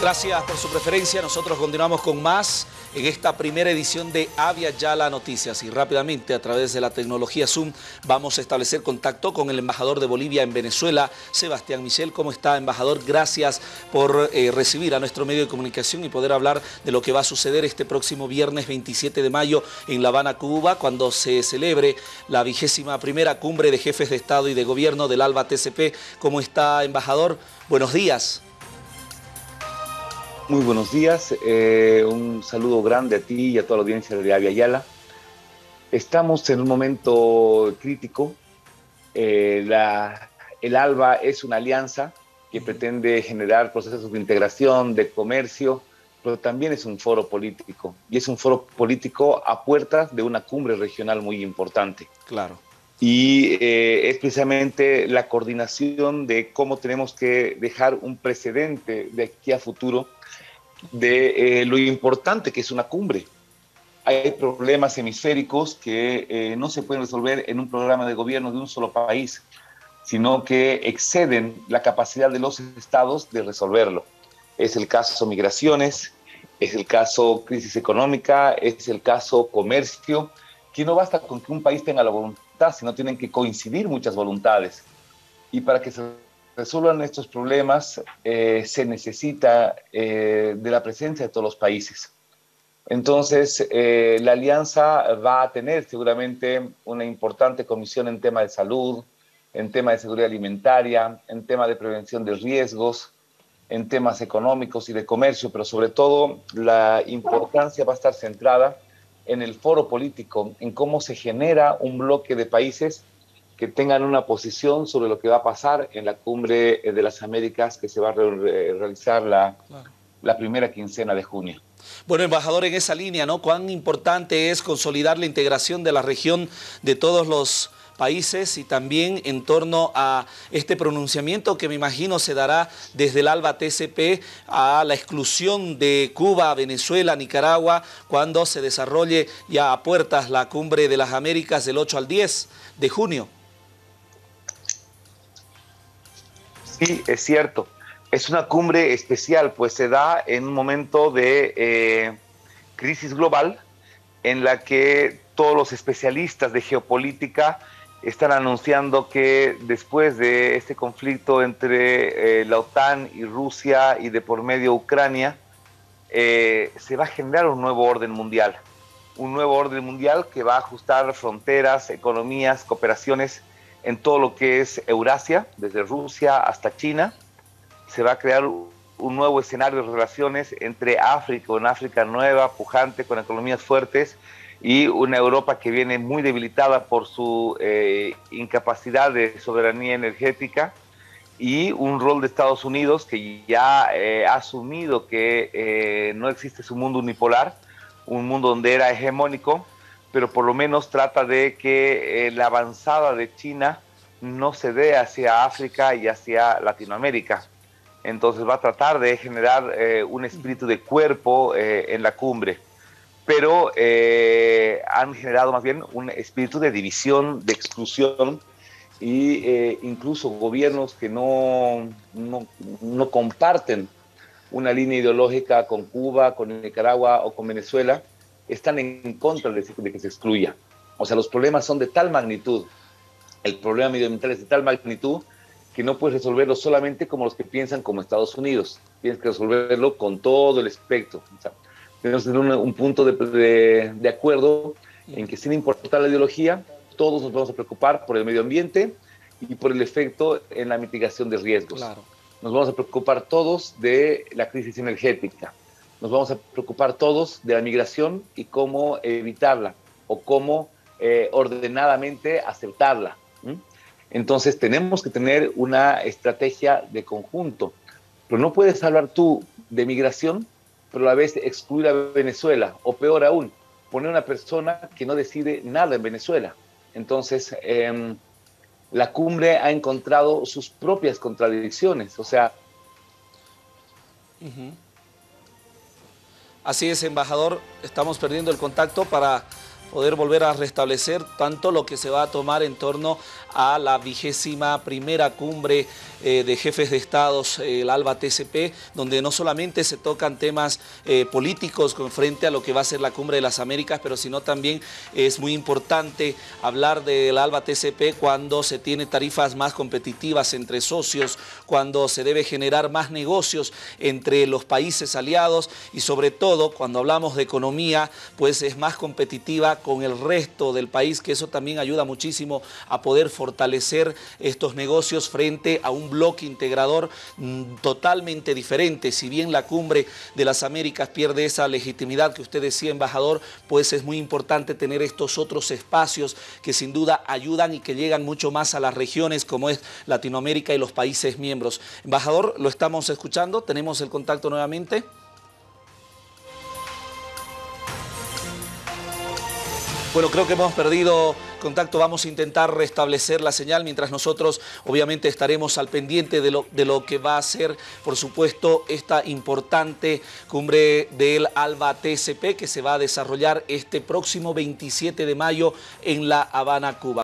Gracias por su preferencia. Nosotros continuamos con más en esta primera edición de Avia Yala Noticias. Y rápidamente, a través de la tecnología Zoom, vamos a establecer contacto con el embajador de Bolivia en Venezuela, Sebastián Michel. ¿Cómo está, embajador? Gracias por eh, recibir a nuestro medio de comunicación y poder hablar de lo que va a suceder este próximo viernes 27 de mayo en La Habana, Cuba, cuando se celebre la vigésima primera cumbre de jefes de Estado y de Gobierno del ALBA TCP. ¿Cómo está, embajador? Buenos días. Muy buenos días, eh, un saludo grande a ti y a toda la audiencia de Avia Yala. Estamos en un momento crítico. Eh, el ALBA es una alianza que pretende generar procesos de integración, de comercio, pero también es un foro político. Y es un foro político a puertas de una cumbre regional muy importante. Claro. Y eh, es precisamente la coordinación de cómo tenemos que dejar un precedente de aquí a futuro de eh, lo importante que es una cumbre. Hay problemas hemisféricos que eh, no se pueden resolver en un programa de gobierno de un solo país, sino que exceden la capacidad de los estados de resolverlo. Es el caso migraciones, es el caso crisis económica, es el caso comercio, que no basta con que un país tenga la voluntad, sino tienen que coincidir muchas voluntades. Y para que se resuelvan estos problemas eh, se necesita eh, de la presencia de todos los países. Entonces, eh, la alianza va a tener seguramente una importante comisión en tema de salud, en tema de seguridad alimentaria, en tema de prevención de riesgos, en temas económicos y de comercio, pero sobre todo la importancia va a estar centrada en el foro político, en cómo se genera un bloque de países que tengan una posición sobre lo que va a pasar en la cumbre eh, de las Américas que se va a realizar la, la primera quincena de junio. Bueno, embajador, en esa línea, ¿no? ¿Cuán importante es consolidar la integración de la región de todos los países y también en torno a este pronunciamiento que me imagino se dará desde el ALBA TCP a la exclusión de Cuba, Venezuela, Nicaragua, cuando se desarrolle ya a puertas la cumbre de las Américas del 8 al 10 de junio? Sí, es cierto. Es una cumbre especial, pues se da en un momento de eh, crisis global en la que todos los especialistas de geopolítica están anunciando que después de este conflicto entre eh, la OTAN y Rusia y de por medio Ucrania, eh, se va a generar un nuevo orden mundial. Un nuevo orden mundial que va a ajustar fronteras, economías, cooperaciones en todo lo que es Eurasia, desde Rusia hasta China. Se va a crear un nuevo escenario de relaciones entre África, una África nueva, pujante, con economías fuertes, y una Europa que viene muy debilitada por su eh, incapacidad de soberanía energética, y un rol de Estados Unidos que ya eh, ha asumido que eh, no existe su mundo unipolar, un mundo donde era hegemónico, pero por lo menos trata de que eh, la avanzada de China no se dé hacia África y hacia Latinoamérica. Entonces va a tratar de generar eh, un espíritu de cuerpo eh, en la cumbre, pero han generado más bien un espíritu de división, de exclusión, e incluso gobiernos que no, no, no comparten una línea ideológica con Cuba, con Nicaragua o con Venezuela, están en contra de, que se excluya. O sea, los problemas son de tal magnitud, el problema medioambiental es de tal magnitud que no puedes resolverlo solamente como los que piensan como Estados Unidos. Tienes que resolverlo con todo el espectro. O sea, tenemos que tener un, punto de, de, acuerdo en que sin importar la ideología, todos nos vamos a preocupar por el medio ambiente y por el efecto en la mitigación de riesgos. Claro. Nos vamos a preocupar todos de la crisis energética nos vamos a preocupar todos de la migración y cómo evitarla o cómo eh, ordenadamente aceptarla. Entonces tenemos que tener una estrategia de conjunto, pero no puedes hablar tú de migración, pero a la vez excluir a Venezuela, o peor aún, poner una persona que no decide nada en Venezuela. Entonces, em, la cumbre ha encontrado sus propias contradicciones, o sea... Así es, embajador, estamos perdiendo el contacto para poder volver a restablecer tanto lo que se va a tomar en torno a la vigésima primera cumbre eh, de jefes de estados, el ALBA TCP, donde no solamente se tocan temas eh, políticos con frente a lo que va a ser la cumbre de las Américas, pero sino también es muy importante hablar del ALBA TCP cuando se tiene tarifas más competitivas entre socios, cuando se debe generar más negocios entre los países aliados y sobre todo cuando hablamos de economía, pues es más competitiva con el resto del país, que eso también ayuda muchísimo a poder fortalecer estos negocios frente a un bloque integrador mm, totalmente diferente. Si bien la cumbre de las Américas pierde esa legitimidad que usted decía, embajador, pues es muy importante tener estos otros espacios que sin duda ayudan y que llegan mucho más a las regiones como es Latinoamérica y los países miembros. Embajador, lo estamos escuchando, tenemos el contacto nuevamente. Bueno, creo que hemos perdido contacto. Vamos a intentar restablecer la señal mientras nosotros obviamente estaremos al pendiente de lo, de lo que va a ser, por supuesto, esta importante cumbre del ALBA TCP que se va a desarrollar este próximo 27 de mayo en La Habana, Cuba.